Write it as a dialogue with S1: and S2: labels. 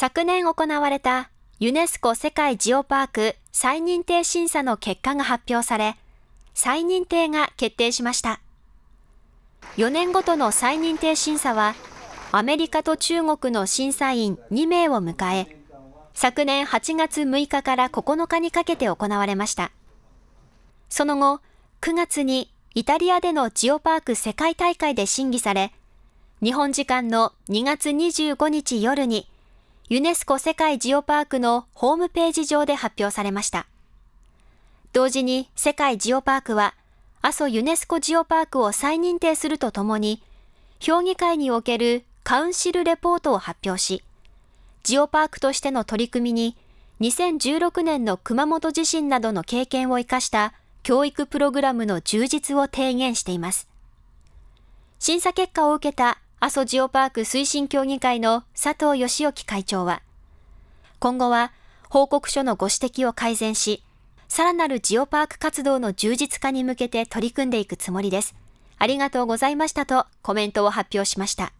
S1: 昨年行われたユネスコ世界ジオパーク再認定審査の結果が発表され、再認定が決定しました。4年ごとの再認定審査は、アメリカと中国の審査員2名を迎え、昨年8月6日から9日にかけて行われました。その後、9月にイタリアでのジオパーク世界大会で審議され、日本時間の2月25日夜にユネスコ世界ジオパークのホームページ上で発表されました。同時に世界ジオパークは阿蘇ユネスコジオパークを再認定するとともに、評議会におけるカウンシルレポートを発表し、ジオパークとしての取り組みに2016年の熊本地震などの経験を生かした教育プログラムの充実を提言しています。審査結果を受けた阿蘇ジオパーク推進協議会の佐藤義之会長は、今後は報告書のご指摘を改善し、さらなるジオパーク活動の充実化に向けて取り組んでいくつもりです。ありがとうございましたとコメントを発表しました。